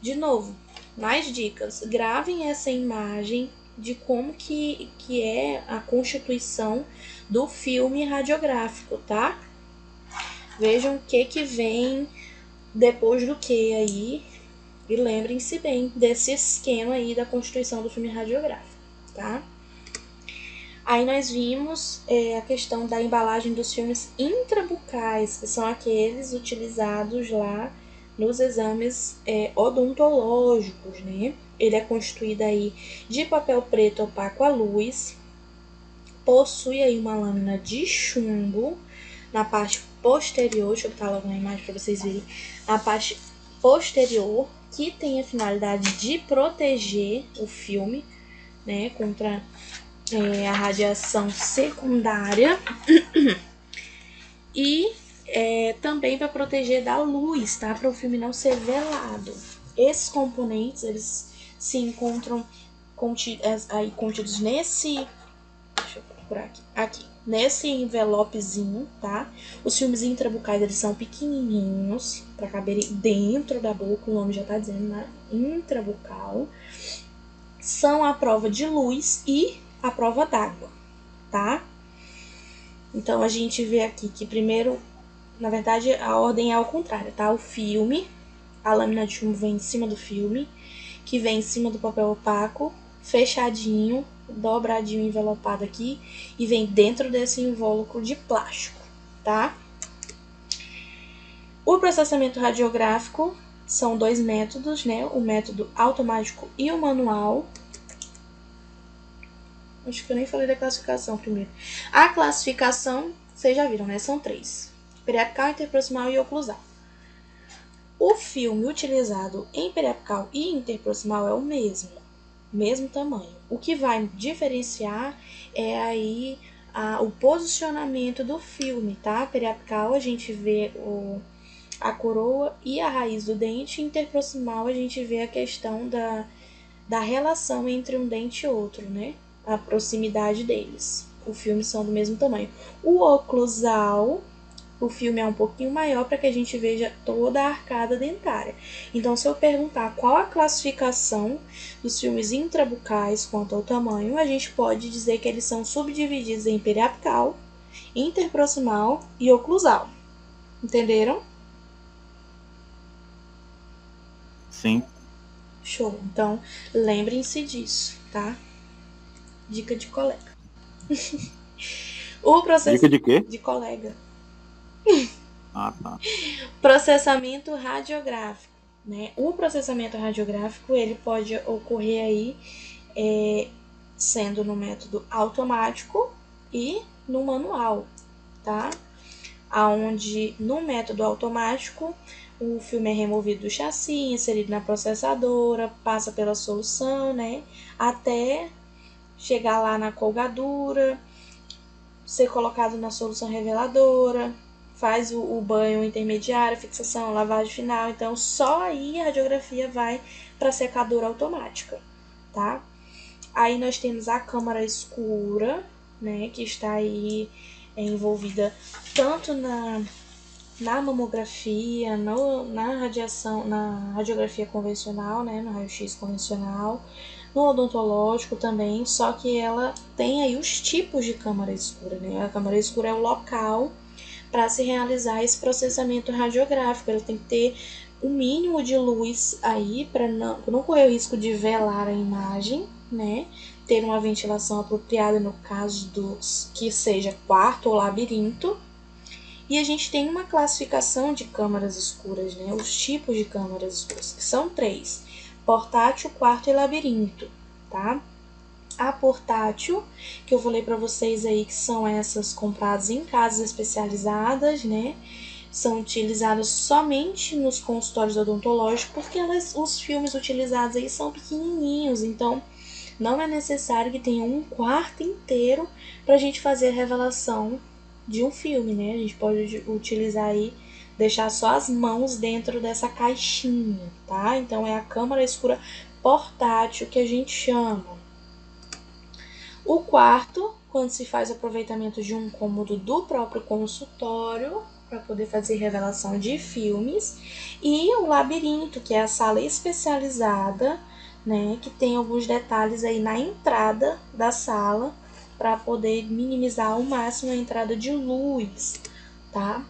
S1: De novo, mais dicas. Gravem essa imagem de como que, que é a constituição do filme radiográfico, tá? Vejam o que que vem depois do que aí e lembrem-se bem desse esquema aí da constituição do filme radiográfico, tá? Aí nós vimos é, a questão da embalagem dos filmes intrabucais, que são aqueles utilizados lá nos exames é, odontológicos, né? Ele é constituído aí de papel preto opaco à luz, possui aí uma lâmina de chumbo na parte posterior, deixa eu botar logo na imagem para vocês verem, na parte posterior, que tem a finalidade de proteger o filme, né, contra é, a radiação secundária e é, também para proteger da luz, tá? Para o filme não ser velado. Esses componentes eles se encontram contidos, aí, contidos nesse. Procurar aqui. Aqui. Nesse envelopezinho, tá? Os filmes intrabucais eles são pequenininhos para caberem dentro da boca, o nome já tá dizendo, né? Intrabucal. São a prova de luz e a prova d'água, tá? Então a gente vê aqui que primeiro, na verdade, a ordem é ao contrário, tá? O filme, a lâmina de chumbo vem em cima do filme, que vem em cima do papel opaco, fechadinho, dobradinho, envelopado aqui, e vem dentro desse invólucro de plástico, tá? O processamento radiográfico são dois métodos, né? O método automático e o manual. Acho que eu nem falei da classificação primeiro. A classificação, vocês já viram, né? São três: periapical, interproximal e oclusal. O filme utilizado em periapical e interproximal é o mesmo, mesmo tamanho. O que vai diferenciar é aí a, o posicionamento do filme, tá? Periapical a gente vê o, a coroa e a raiz do dente, interproximal a gente vê a questão da, da relação entre um dente e outro, né? a proximidade deles. O filme são do mesmo tamanho. O oclusal, o filme é um pouquinho maior para que a gente veja toda a arcada dentária. Então, se eu perguntar qual a classificação dos filmes intrabucais quanto ao tamanho, a gente pode dizer que eles são subdivididos em periapical, interproximal e oclusal. Entenderam?
S4: Sim.
S1: Show. Então, lembrem-se disso, tá? Dica de colega. o processo
S4: Dica de quê?
S1: de colega.
S4: Ah, tá.
S1: Processamento radiográfico, né? O processamento radiográfico ele pode ocorrer aí é, sendo no método automático e no manual, tá? Aonde no método automático o filme é removido do chassi, inserido na processadora, passa pela solução, né? Até chegar lá na colgadura, ser colocado na solução reveladora, faz o, o banho intermediário, fixação, lavagem final. Então, só aí a radiografia vai para secadora automática, tá? Aí nós temos a câmara escura, né, que está aí é, envolvida tanto na, na mamografia, no, na radiação, na radiografia convencional, né, no raio-x convencional, no odontológico também, só que ela tem aí os tipos de câmara escura, né? A câmara escura é o local para se realizar esse processamento radiográfico. Ela tem que ter o um mínimo de luz aí para não, não correr o risco de velar a imagem, né? Ter uma ventilação apropriada no caso dos que seja quarto ou labirinto. E a gente tem uma classificação de câmaras escuras, né? Os tipos de câmaras escuras, que são três portátil, quarto e labirinto, tá? A portátil, que eu falei para vocês aí que são essas compradas em casas especializadas, né? São utilizadas somente nos consultórios odontológicos, porque elas, os filmes utilizados aí são pequenininhos, então não é necessário que tenha um quarto inteiro para a gente fazer a revelação de um filme, né? A gente pode utilizar aí deixar só as mãos dentro dessa caixinha, tá? Então é a câmara escura portátil que a gente chama. O quarto, quando se faz aproveitamento de um cômodo do próprio consultório para poder fazer revelação de filmes, e o labirinto, que é a sala especializada, né, que tem alguns detalhes aí na entrada da sala para poder minimizar ao máximo a entrada de luz, tá?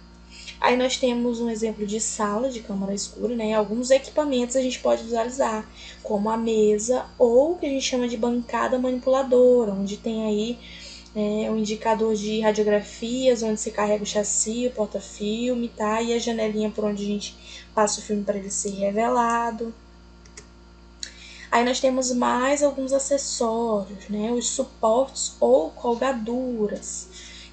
S1: Aí nós temos um exemplo de sala de câmara escura, né? Alguns equipamentos a gente pode visualizar, como a mesa ou o que a gente chama de bancada manipuladora, onde tem aí é, um indicador de radiografias, onde se carrega o chassi, o porta-filme, tá? E a janelinha por onde a gente passa o filme para ele ser revelado. Aí nós temos mais alguns acessórios, né? Os suportes ou colgaduras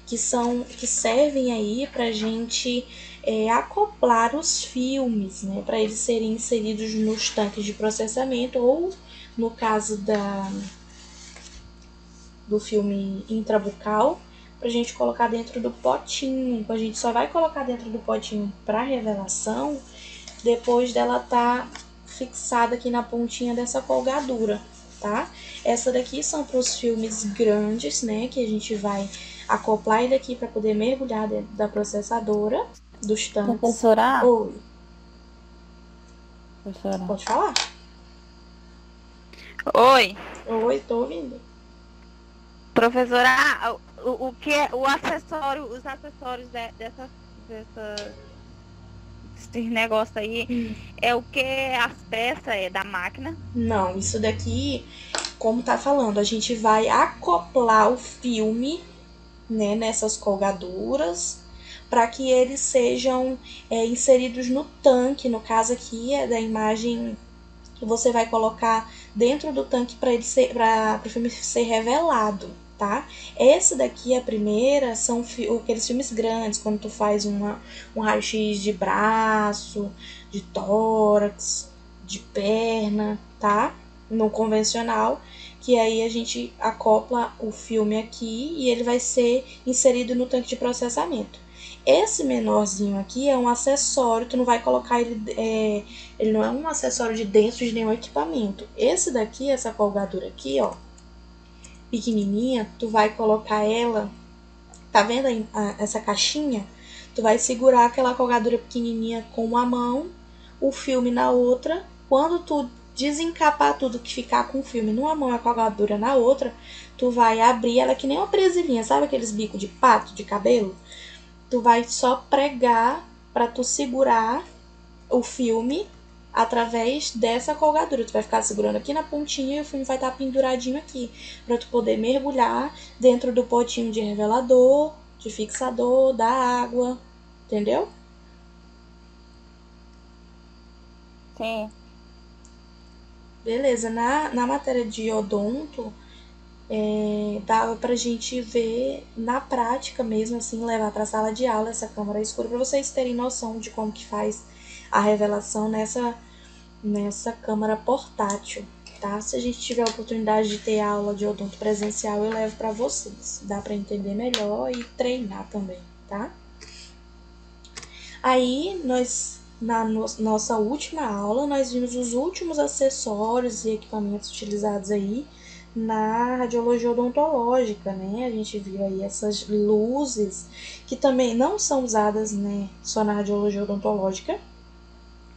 S1: que são que servem aí para gente é, acoplar os filmes, né, para eles serem inseridos nos tanques de processamento ou no caso da do filme intrabucal, para a gente colocar dentro do potinho. A gente só vai colocar dentro do potinho para revelação depois dela tá fixada aqui na pontinha dessa colgadura, tá? Essa daqui são para os filmes grandes, né, que a gente vai acoplar ele aqui para poder mergulhar dentro da processadora dos tanques.
S6: Professora?
S1: Oi.
S6: Professora.
S1: Pode falar?
S7: Oi,
S1: Oi, tô ouvindo.
S7: professora, o, o que é o acessório, os acessórios de, dessa, dessa, esses negócios aí, é o que as peças é da máquina?
S1: Não, isso daqui, como tá falando, a gente vai acoplar o filme, né, nessas colgaduras, para que eles sejam é, inseridos no tanque. No caso aqui é da imagem que você vai colocar dentro do tanque para o filme ser revelado, tá? Esse daqui, a primeira, são aqueles filmes grandes, quando tu faz uma, um raio-x de braço, de tórax, de perna, tá? No convencional, que aí a gente acopla o filme aqui e ele vai ser inserido no tanque de processamento. Esse menorzinho aqui é um acessório, tu não vai colocar ele, é, ele não é um acessório de dentro de nenhum equipamento. Esse daqui, essa colgadura aqui, ó, pequenininha, tu vai colocar ela, tá vendo a- essa caixinha? Tu vai segurar aquela colgadura pequenininha com uma mão, o filme na outra. Quando tu desencapar tudo que ficar com o filme numa mão e a colgadura na outra, tu vai abrir ela que nem uma presilhinha, sabe aqueles bicos de pato de cabelo? Tu vai só pregar para tu segurar o filme através dessa colgadura. Tu vai ficar segurando aqui na pontinha e o filme vai estar penduradinho aqui, para tu poder mergulhar dentro do potinho de revelador, de fixador, da água, entendeu?
S6: Sim.
S1: Beleza, na, na matéria de odonto, é, dava pra gente ver na prática mesmo, assim, levar pra sala de aula essa câmera escura, pra vocês terem noção de como que faz a revelação nessa, nessa câmera portátil, tá? Se a gente tiver a oportunidade de ter aula de odonto presencial, eu levo pra vocês. Dá pra entender melhor e treinar também, tá? Aí, nós, na no- nossa última aula, nós vimos os últimos acessórios e equipamentos utilizados aí na radiologia odontológica, né? A gente viu aí essas luzes que também não são usadas, né, só na radiologia odontológica.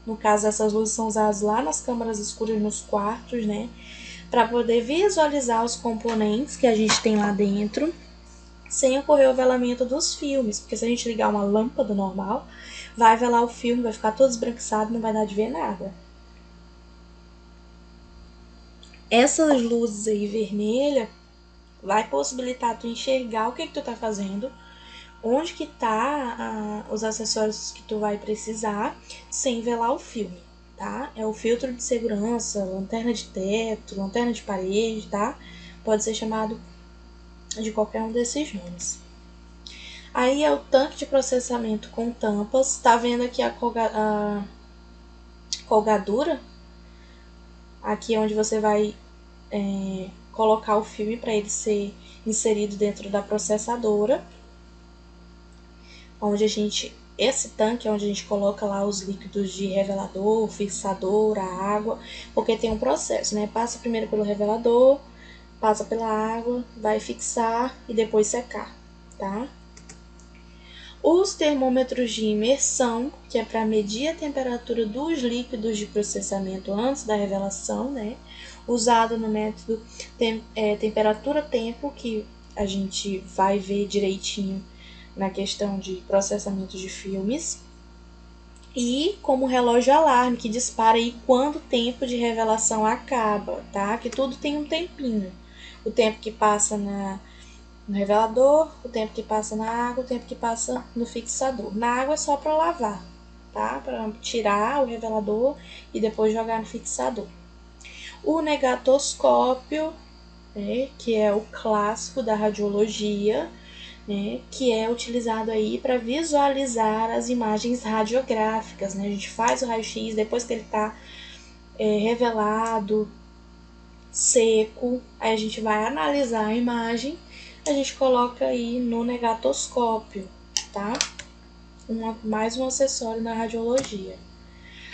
S1: No caso, essas luzes são usadas lá nas câmaras escuras nos quartos, né, para poder visualizar os componentes que a gente tem lá dentro, sem ocorrer o velamento dos filmes, porque se a gente ligar uma lâmpada normal, vai velar o filme, vai ficar todo esbranquiçado, não vai dar de ver nada. Essas luzes aí vermelha vai possibilitar tu enxergar o que, que tu tá fazendo, onde que tá ah, os acessórios que tu vai precisar, sem velar o filme, tá? É o filtro de segurança, lanterna de teto, lanterna de parede, tá? pode ser chamado de qualquer um desses nomes. Aí é o tanque de processamento com tampas. Tá vendo aqui a, colga a colgadura? Aqui é onde você vai é, colocar o filme para ele ser inserido dentro da processadora. Onde a gente esse tanque é onde a gente coloca lá os líquidos de revelador, fixador, a água, porque tem um processo, né? Passa primeiro pelo revelador, passa pela água, vai fixar e depois secar, tá? Os termômetros de imersão, que é para medir a temperatura dos líquidos de processamento antes da revelação, né? Usado no método tem, é, temperatura-tempo, que a gente vai ver direitinho na questão de processamento de filmes. E como relógio alarme, que dispara aí quando o tempo de revelação acaba, tá? Que tudo tem um tempinho. O tempo que passa na, no revelador, o tempo que passa na água, o tempo que passa no fixador. Na água é só para lavar, tá? Para tirar o revelador e depois jogar no fixador. O negatoscópio, né, que é o clássico da radiologia, né, que é utilizado aí para visualizar as imagens radiográficas. Né? A gente faz o raio-x depois que ele está é, revelado, seco, aí a gente vai analisar a imagem, a gente coloca aí no negatoscópio, tá? Uma, mais um acessório na radiologia.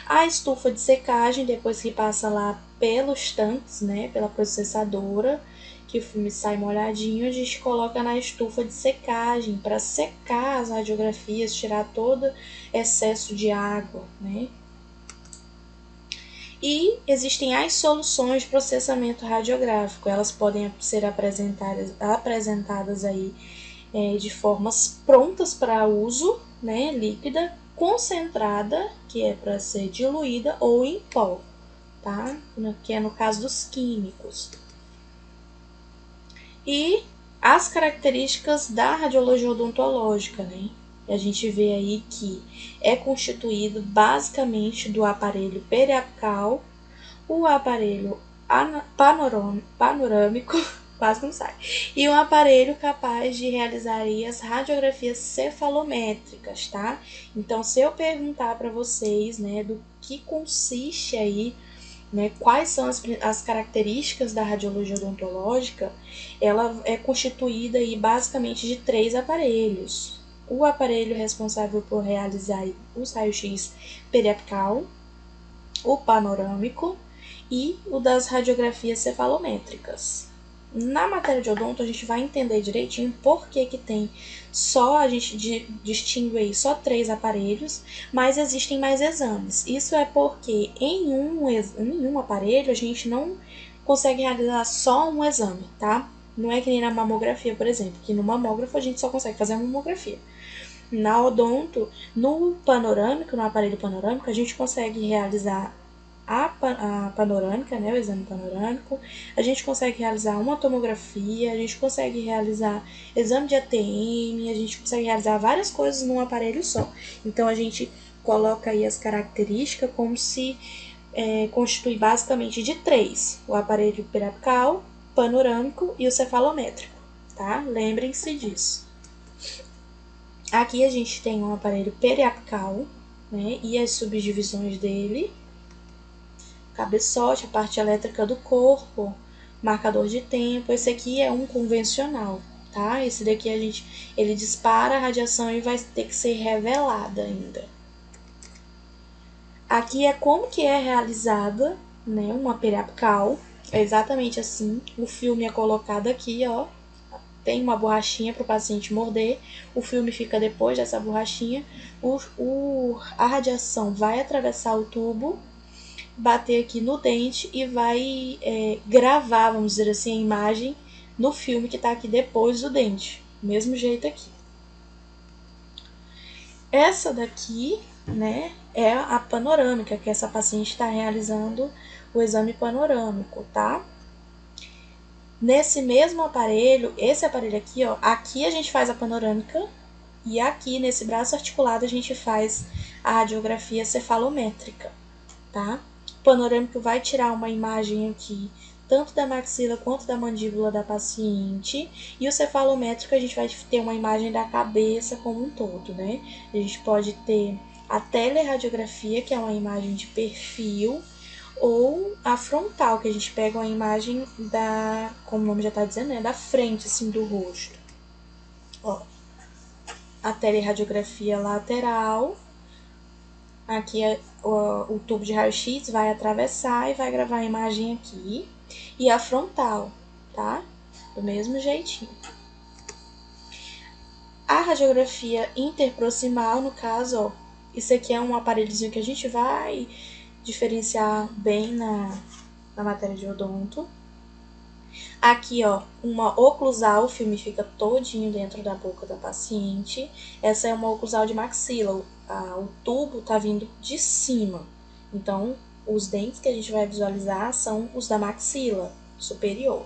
S1: A estufa de secagem, depois que passa lá pelos tanques, né, pela processadora, que o filme sai molhadinho, a gente coloca na estufa de secagem para secar as radiografias, tirar todo excesso de água, né? E existem as soluções de processamento radiográfico, elas podem ser apresentadas, apresentadas aí é, de formas prontas para uso, né, líquida, concentrada, que é para ser diluída, ou em pó, tá? Que é no caso dos químicos e as características da radiologia odontológica, né? A gente vê aí que é constituído basicamente do aparelho periapical, o aparelho panorâmico, quase não sai, e um aparelho capaz de realizar as radiografias cefalométricas, tá? Então, se eu perguntar para vocês, né, do que consiste aí né, quais são as, as características da radiologia odontológica, ela é constituída aí basicamente de três aparelhos. O aparelho responsável por realizar o raio-x periapical, o panorâmico e o das radiografias cefalométricas. Na matéria de odonto, a gente vai entender direitinho por que, que tem só, a gente distingue aí só três aparelhos, mas existem mais exames. Isso é porque em um, em um aparelho a gente não consegue realizar só um exame, tá? Não é que nem na mamografia, por exemplo, que no mamógrafo a gente só consegue fazer a mamografia. Na odonto, no panorâmico, no aparelho panorâmico, a gente consegue realizar a, a panorâmica, né, o exame panorâmico, a gente consegue realizar uma tomografia, a gente consegue realizar exame de ATM, a gente consegue realizar várias coisas num aparelho só. Então a gente coloca aí as características como se é, constitui basicamente de três: o aparelho periapical, panorâmico e o cefalométrico, tá? Lembrem-se disso. Aqui a gente tem um aparelho periapical, né, e as subdivisões dele, cabeçote, a parte elétrica do corpo, marcador de tempo. Esse aqui é um convencional, tá? Esse daqui a gente, ele dispara a radiação e vai ter que ser revelada ainda. Aqui é como que é realizada, né, uma periapical. É exatamente assim. O filme é colocado aqui, ó. Tem uma borrachinha para o paciente morder. O filme fica depois dessa borrachinha. O, o, a radiação vai atravessar o tubo bater aqui no dente e vai é, gravar, vamos dizer assim, a imagem no filme que está aqui depois do dente. Mesmo jeito aqui. Essa daqui, né, é a panorâmica, que essa paciente está realizando o exame panorâmico, tá? Nesse mesmo aparelho, esse aparelho aqui, ó, aqui a gente faz a panorâmica e aqui nesse braço articulado a gente faz a radiografia cefalométrica, tá? panorâmico vai tirar uma imagem aqui tanto da maxila quanto da mandíbula da paciente. E o cefalométrico a gente vai ter uma imagem da cabeça como um todo, né? A gente pode ter a teleradiografia, que é uma imagem de perfil, ou a frontal, que a gente pega uma imagem da, como o nome já está dizendo, né, da frente assim do rosto. Ó, a teleradiografia lateral. Aqui é o, tubo de raio-x vai atravessar e vai gravar a imagem aqui. E a frontal, tá? Do mesmo jeitinho. A radiografia interproximal, no caso, ó, isso aqui é um aparelhozinho que a gente vai diferenciar bem na, na matéria de odonto. Aqui, ó, uma oclusal, o filme fica todinho dentro da boca da paciente. Essa é uma oclusal de maxila, o tubo tá vindo de cima. Então, os dentes que a gente vai visualizar são os da maxila superior.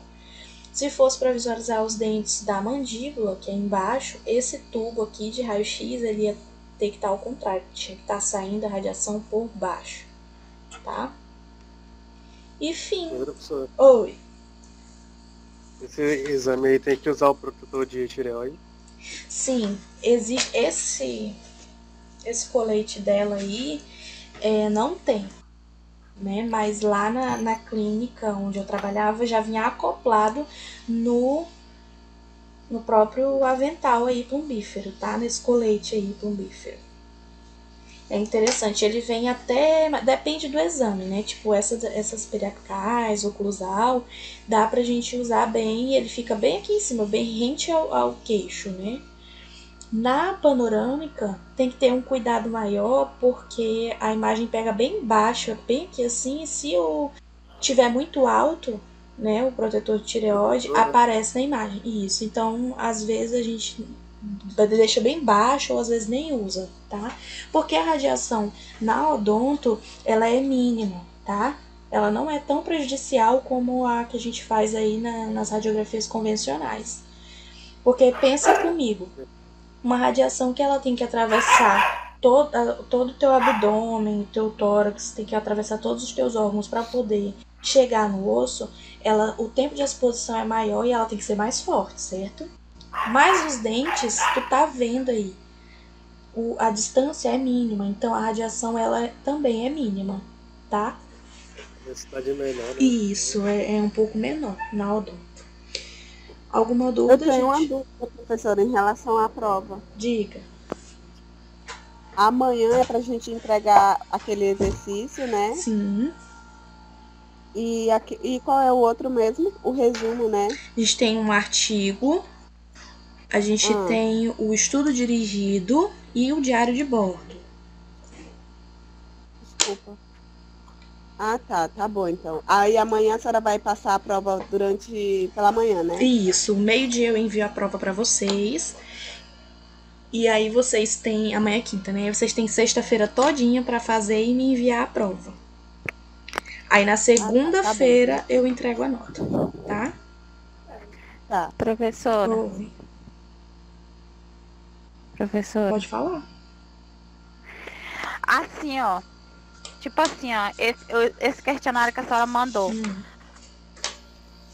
S1: Se fosse para visualizar os dentes da mandíbula, que é embaixo, esse tubo aqui de raio-x ele ia ter que estar ao contrário, tinha que estar saindo a radiação por baixo, tá? E fim. Oi.
S5: esse exame aí tem que usar o protetor de tireoide.
S1: Sim, existe esse esse colete dela aí é, não tem, né? Mas lá na, na clínica onde eu trabalhava já vinha acoplado no no próprio avental aí plumbífero, tá? Nesse colete aí plumbífero. É interessante, ele vem até. Depende do exame, né? Tipo, essas, essas periapicais, oclusal, dá pra gente usar bem. Ele fica bem aqui em cima, bem rente ao, ao queixo, né? Na panorâmica, tem que ter um cuidado maior, porque a imagem pega bem baixo, bem aqui assim, e se o tiver muito alto, né, o protetor de tireoide,
S5: Uhum.
S1: aparece na imagem. Isso, então, às vezes a gente deixa bem baixo ou às vezes nem usa, tá? Porque a radiação na odonto, ela é mínima, tá? Ela não é tão prejudicial como a que a gente faz aí na- nas radiografias convencionais. Porque pensa comigo, uma radiação que ela tem que atravessar todo, todo o teu abdômen, teu tórax, tem que atravessar todos os teus órgãos para poder chegar no osso, ela, o tempo de exposição é maior e ela tem que ser mais forte, certo? Mas os dentes, tu tá vendo aí, o, a distância é mínima, então a radiação ela também é mínima, tá?
S5: Densidade menor, né?
S1: Isso, é, é um pouco menor na odonto. Alguma
S3: Eu
S1: dúvida,
S3: tenho uma
S1: gente?
S3: dúvida, professora, em relação à prova.
S1: Diga.
S3: Amanhã é pra gente entregar aquele exercício, né?
S1: Sim.
S3: E, aqui, e qual é o outro mesmo? O resumo, né?
S1: A gente tem um artigo, a gente
S3: Ah.
S1: tem o estudo dirigido e o diário de bordo.
S3: Desculpa. Ah, tá, tá bom então. Aí amanhã a senhora vai passar a prova durante pela manhã, né?
S1: Isso, meio-dia eu envio a prova pra vocês. E aí vocês têm, amanhã é quinta, né? Vocês têm sexta-feira todinha pra fazer e me enviar a prova. Aí na segunda-feira eu entrego a nota, tá?
S3: Tá.
S7: Professora,
S1: Ouve.
S7: Professora.
S1: Pode falar.
S7: Assim, ó. Tipo assim, ó, esse, esse questionário que a senhora mandou.
S1: Hum.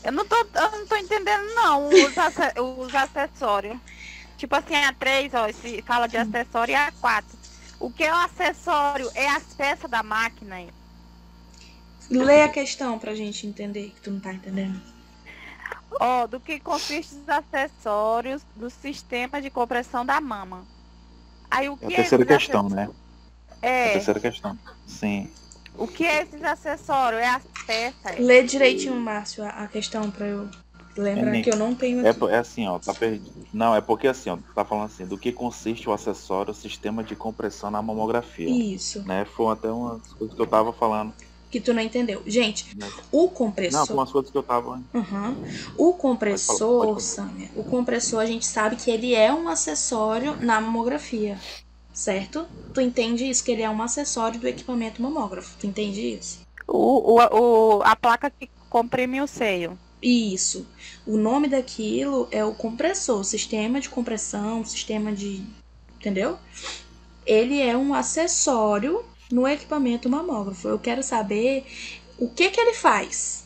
S7: Eu não tô, eu não tô entendendo não os, ace- os acessórios. Tipo assim, a 3, ó, esse fala de acessório e a 4. O que é o acessório? É as peças da máquina. aí.
S1: Lê a questão pra gente entender, que tu não tá entendendo.
S7: Ó, do que consiste os acessórios do sistema de compressão da mama. Aí o
S4: É
S7: que
S4: a terceira
S7: esses
S4: questão,
S7: acess-
S4: né? É a
S7: É,
S4: terceira questão. Sim.
S7: o que é esses acessórios? É as peças.
S1: Lê direitinho, Márcio, a, questão pra eu lembrar
S4: É,
S1: que eu não tenho
S4: É,
S1: aqui.
S4: po- é assim, ó, tá perdido. Não, é porque assim, ó, tá falando assim, do que consiste o acessório sistema de compressão na mamografia.
S1: Isso,
S4: Né? Foi até uma das coisas que eu tava falando.
S1: Que tu não entendeu. Gente, o
S4: Não,
S1: compressor.
S4: foi umas coisas que eu tava.
S1: Uhum. O compressor,
S4: Pode falar, pode
S1: Samia, o compressor a gente sabe que ele é um acessório na mamografia, certo? Tu entende isso? Que ele é um acessório do equipamento mamógrafo. Tu entende isso?
S7: O, o, o- a placa que comprime o seio.
S1: Isso. O nome daquilo é o compressor, sistema de compressão, sistema de. Entendeu? Ele é um acessório no equipamento mamógrafo. Eu quero saber o que que ele faz.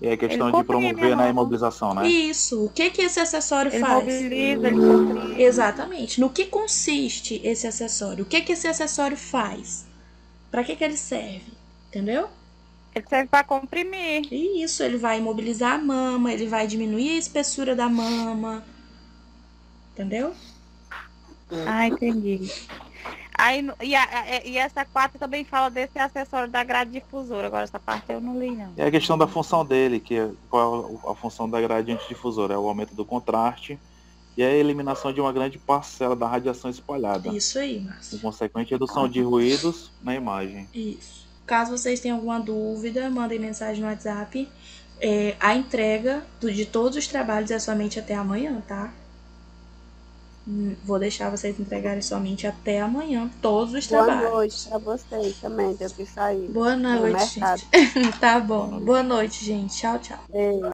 S4: E é questão
S7: Ele
S4: de promover na
S7: né?
S4: imobilização, né?
S1: Isso. O que que esse acessório
S7: Ele
S1: faz?
S7: mobiliza, ele comprime.
S1: Exatamente. No que consiste esse acessório? O que que esse acessório faz? Para que que ele serve? Entendeu?
S7: Ele serve para comprimir.
S1: E isso, ele vai imobilizar a mama, ele vai diminuir a espessura da mama. Entendeu?
S7: Ah, entendi. Aí, e, a- a- e essa quarta também fala desse acessório da grade difusora. Agora essa parte eu não li, não.
S4: É a questão da função dele, que é, qual é a função da gradiente difusora? É o aumento do contraste e a eliminação de uma grande parcela da radiação espalhada.
S1: Isso aí,
S4: Com
S1: Márcio.
S4: consequente redução de ruídos na imagem.
S1: Isso. Caso vocês tenham alguma dúvida, mandem mensagem no WhatsApp. É, a entrega do- de todos os trabalhos é somente até amanhã, tá? Vou deixar vocês entregarem somente até amanhã, todos os
S3: Boa
S1: trabalhos.
S3: noite pra vocês também, tenho que sair.
S1: Boa noite, gente. tá bom.
S4: Boa noite.
S1: Boa noite, gente. Tchau, tchau.
S3: Beijo.